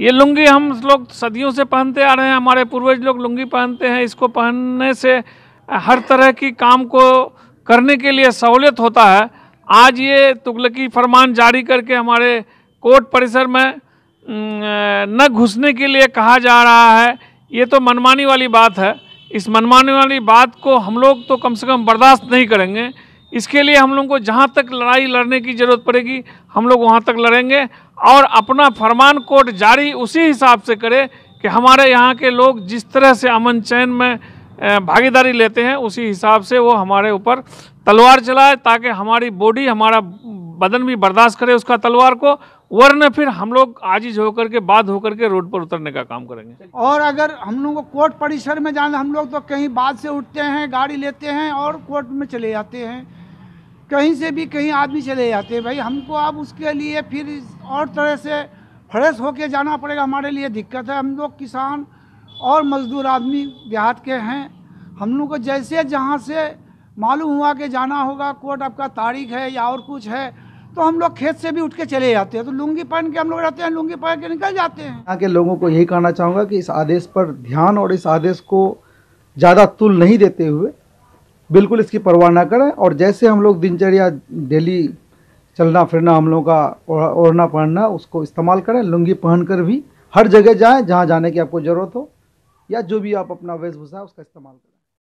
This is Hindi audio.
ये लुंगी हम लोग सदियों से पहनते आ रहे हैं, हमारे पूर्वज लोग लुंगी पहनते हैं, इसको पहनने से हर तरह की काम को करने के लिए सहूलियत होता है। आज ये तुगलकी फरमान जारी करके हमारे कोर्ट परिसर में न घुसने के लिए कहा जा रहा है, ये तो मनमानी वाली बात है। इस मनमानी वाली बात को हम लोग तो कम से कम बर्दाश्त नहीं करेंगे। इसके लिए हम लोग को जहाँ तक लड़ाई लड़ने की ज़रूरत पड़ेगी, हम लोग वहाँ तक लड़ेंगे और अपना फरमान कोर्ट जारी उसी हिसाब से करे कि हमारे यहाँ के लोग जिस तरह से अमन चैन में भागीदारी लेते हैं, उसी हिसाब से वो हमारे ऊपर तलवार चलाए ताकि हमारी बॉडी, हमारा बदन भी बर्दाश्त करे उसका तलवार को, वरना फिर हम लोग आजिज होकर के, बाद होकर के रोड पर उतरने का काम करेंगे। और अगर हम लोग को कोर्ट परिसर में जाना, हम लोग तो कहीं बाद से उठते हैं, गाड़ी लेते हैं और कोर्ट में चले जाते हैं। कहीं से भी कहीं आदमी चले जाते हैं। भाई, हमको अब उसके लिए फिर और तरह से फ्रेश होके जाना पड़ेगा। हमारे लिए दिक्कत है। हम लोग किसान और मजदूर आदमी देहात के हैं। हम लोग को जैसे जहाँ से मालूम हुआ कि जाना होगा, कोर्ट आपका तारीख है या और कुछ है तो हम लोग खेत से भी उठ के चले जाते हैं। तो लुंगी पहन के हम लोग रहते हैं, लुंगी पहन के निकल जाते हैं। यहाँ के लोगों को यही कहना चाहूँगा कि इस आदेश पर ध्यान और इस आदेश को ज़्यादा तुल नहीं देते हुए बिल्कुल इसकी परवाह ना करें। और जैसे हम लोग दिनचर्या, डेली चलना, फिरना, हम लोगों का ओढ़ना, पहनना, उसको इस्तेमाल करें। लुंगी पहन कर भी हर जगह जाएँ, जहाँ जाने की आपको ज़रूरत हो, या जो भी आप अपना वेशभूषा उसका इस्तेमाल करें।